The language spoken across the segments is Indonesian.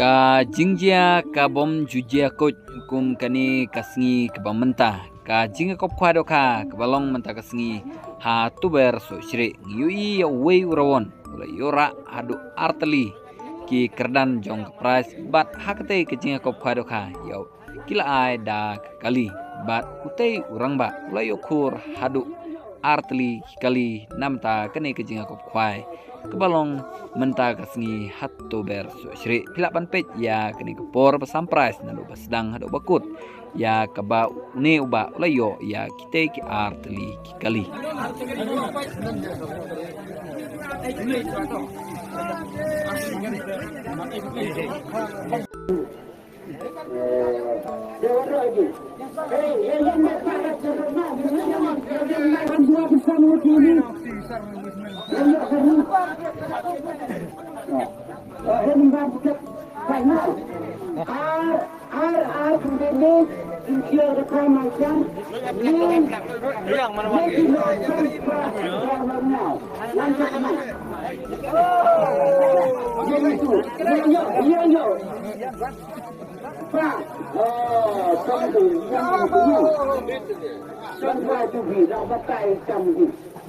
ka jingjia ka bom jujia kot kum kani kasngi ka bamenta ka jinga kop khwado kha ka balong menta kasngi ha tuber so shri yui ya wei urawon ula yora hadu artali ki kerdan jong ka price bat hakate ka jinga kop khwado kha yo kila ai da kali. Bat utei urang ba. Ula yokur hadu artli kali. Namta kene ke jinga kop khwai kebalong menta kasngi hatto ber so shri pilapan pet ya kene ke por pasamprais nado basdang hado bakut ya kaba ne uba layo ya kite ki artli kali Our, our, our commitment is your requirement, sir. You make it more safe for us now. One second. Oh! Yo, yo, yo, yo. Frank, oh, come to, come to you. Come to be, now what I come to.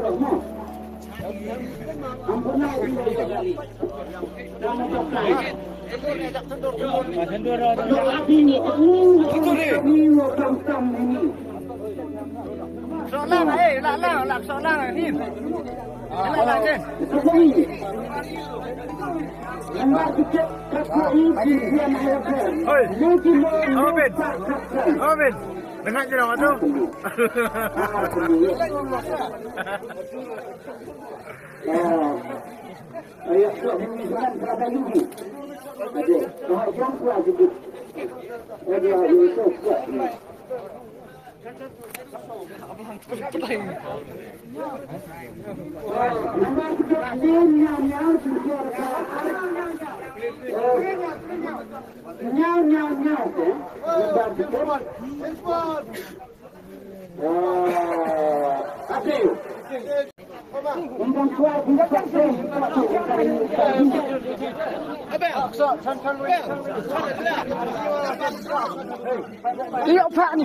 rumah. Ampun nak ibu yo kali. Nama pakai. Kalau api ni, itu ni. Ini orang tam ini. Solang eh, lak lang, lak solang ni. Lak lang je. Ini? Anda kita kakak ini dia nak apa? Mungkin mau Amin. Dengar ke nama tu? Ya, kalau misalkan berapa lagi? Ada, kalau jam kuat sedikit. Ada, ada itu kuat. Nyau, nyau, nyau. Nyam nyam sudah Nyam nyam nyam tu. Nampak kita. Oh, apa? Undang kuat bukan sih. Iya pak ni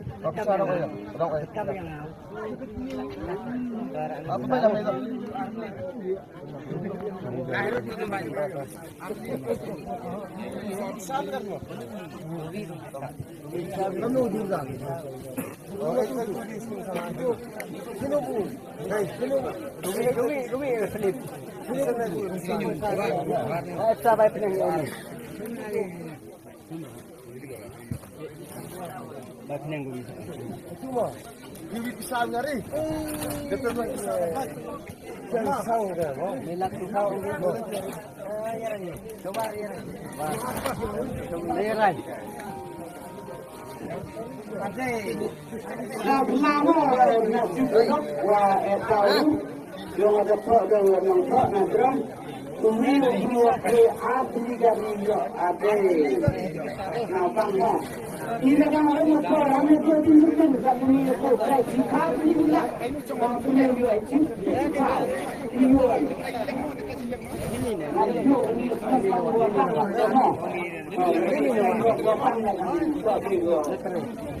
Bakit sana ko yan? Rock eh. Apa ba yan? Saan ka mo? Nanoodin lang. Sinubul. Dumi, dumi, dumi. Slip. Sinubul. Extra pipe lang yun. Batinang gawin sa akin. Ito mo. Iwi pisaan nga rin. Ito mo. Diyan isang nga mo. May lakisaw ang gawin mo. Ayan yun. Diba, ayan. Ayan. Kasi, sa mga mga nasimulo, wa etaw, yang ada pada orang tak nampak Tumil dua ke asli dari ia ada Nah, bangga Ini kan orang yang seorang yang dia tunjukkan Bisa bunyi yang kau kaya cinta Ini Orang punya yang dia cinta Cinta Ini dia Nanti dia Ini Ini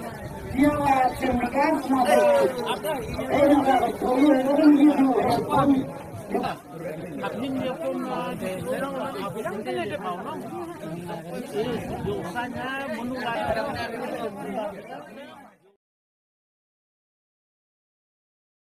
Ini orang orang tak Biasa